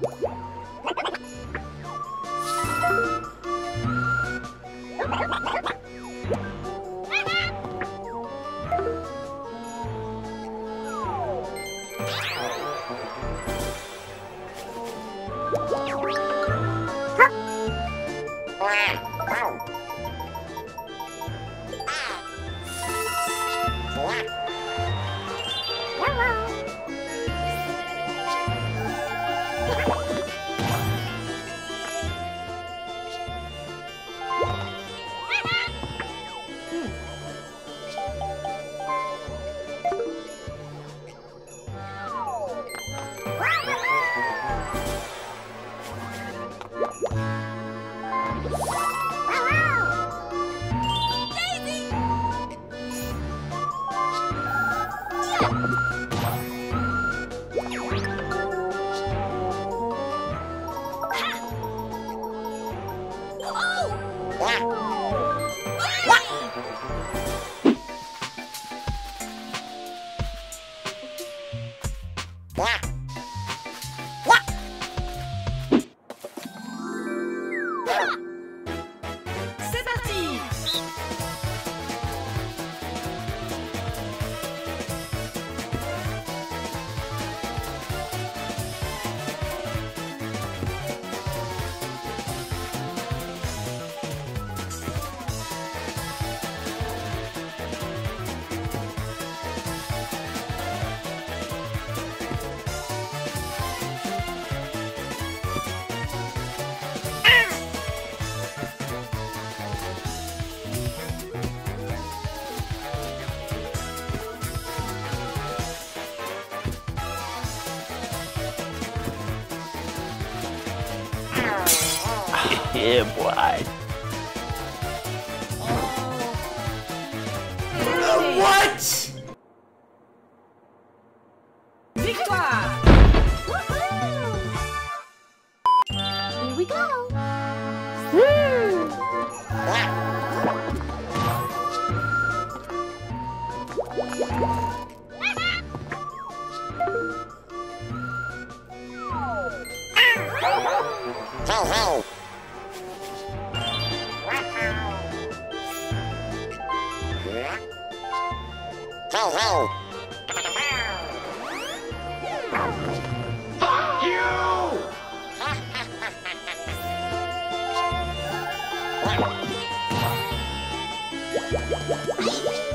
C'est parti. Yeah, boy. Fuck you!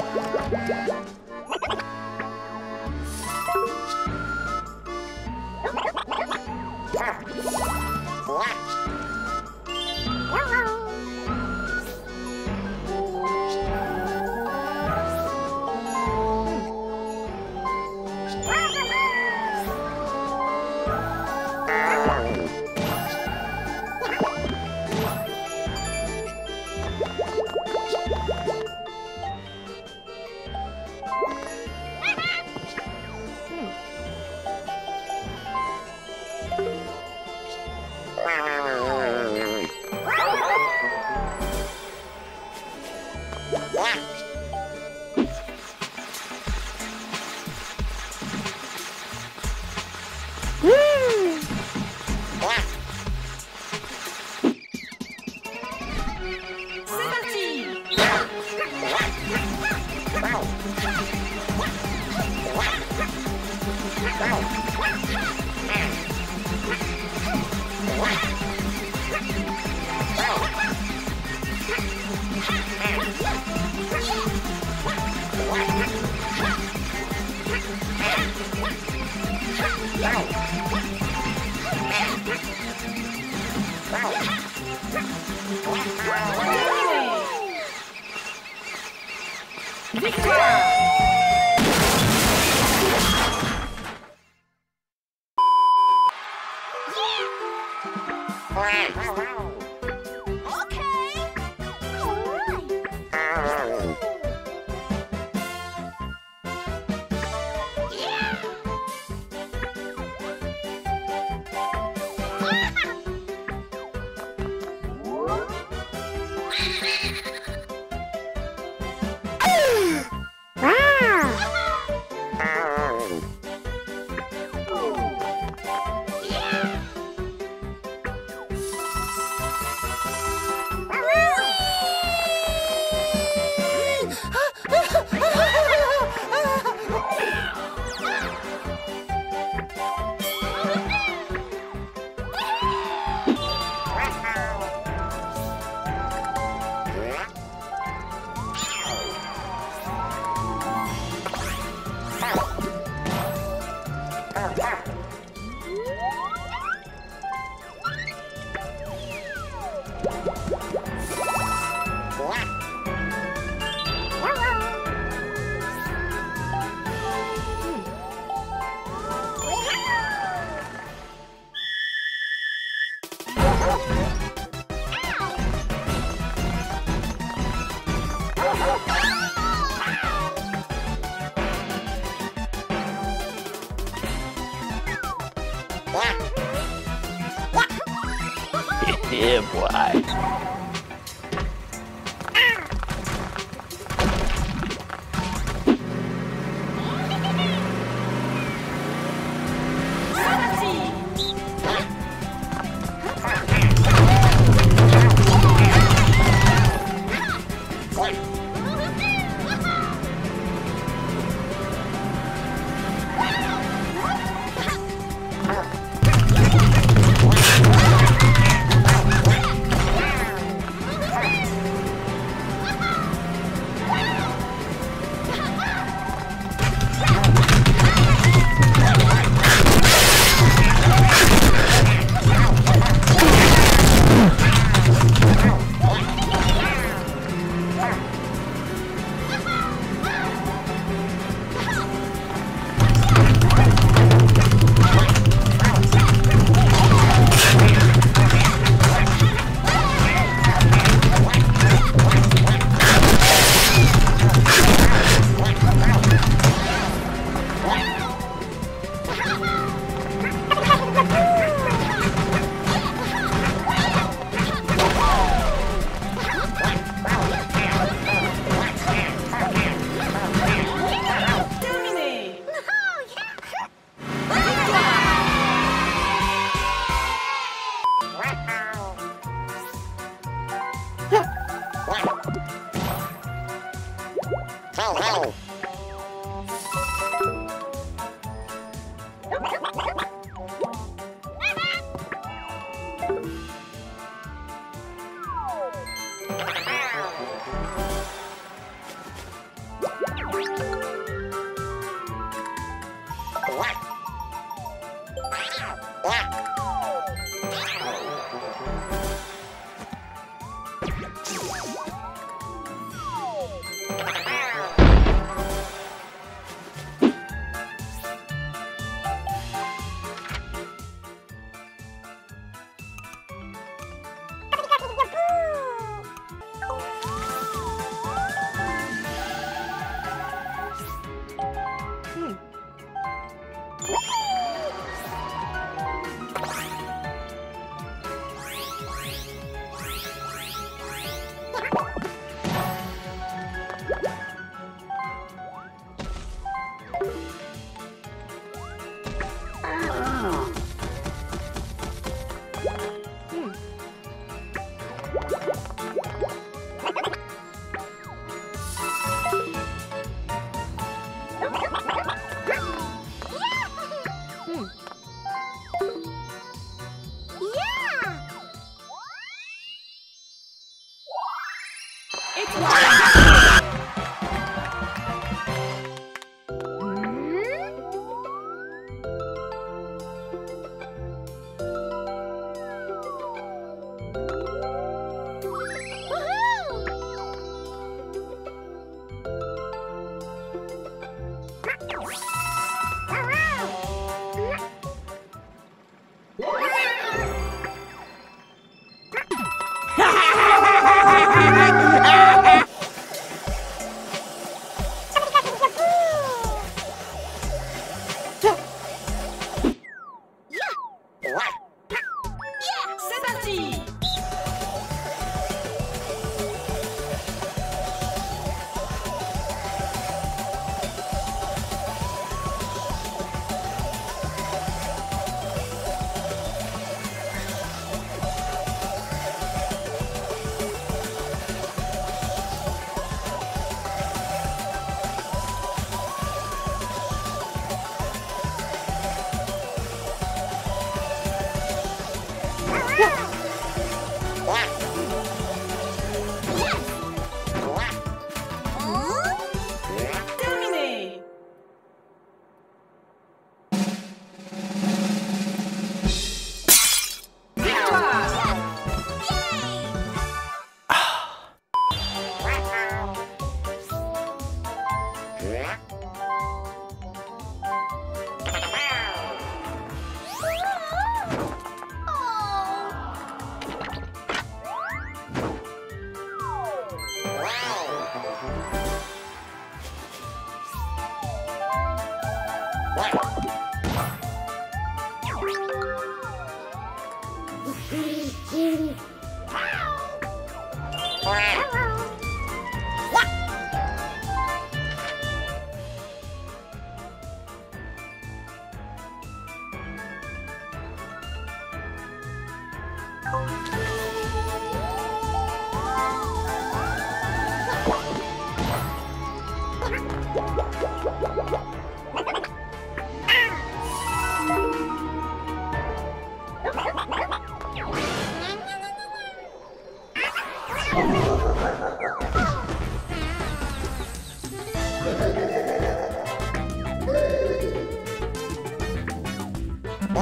C'est Wow. Wow.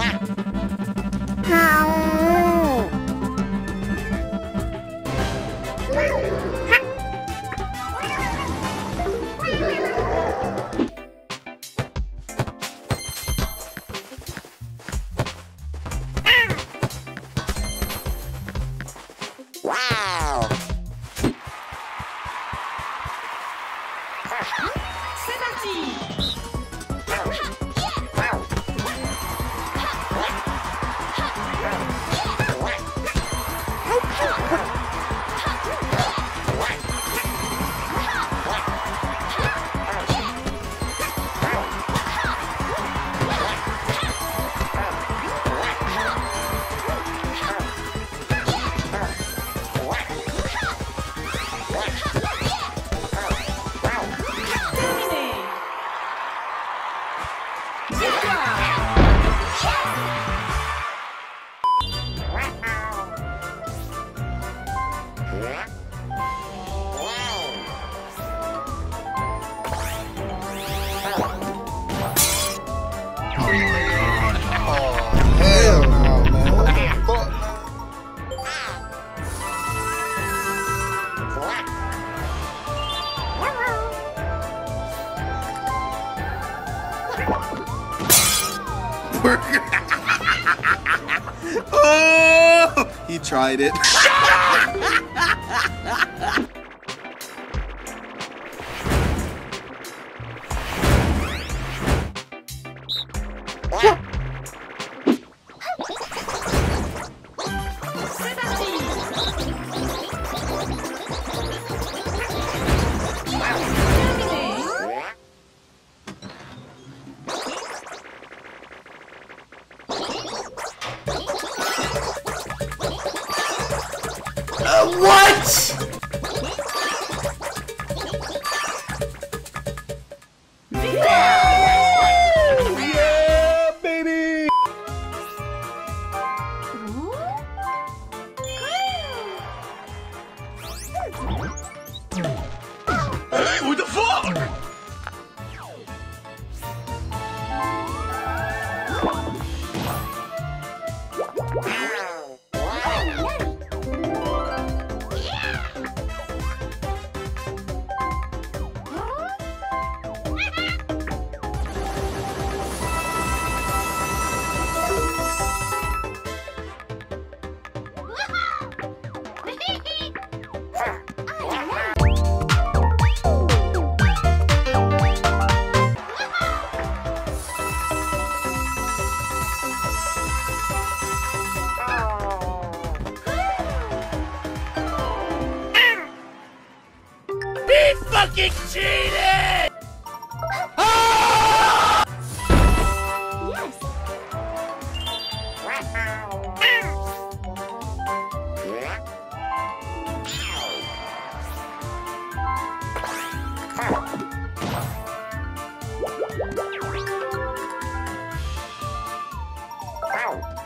C'est tried it. C'est Ow!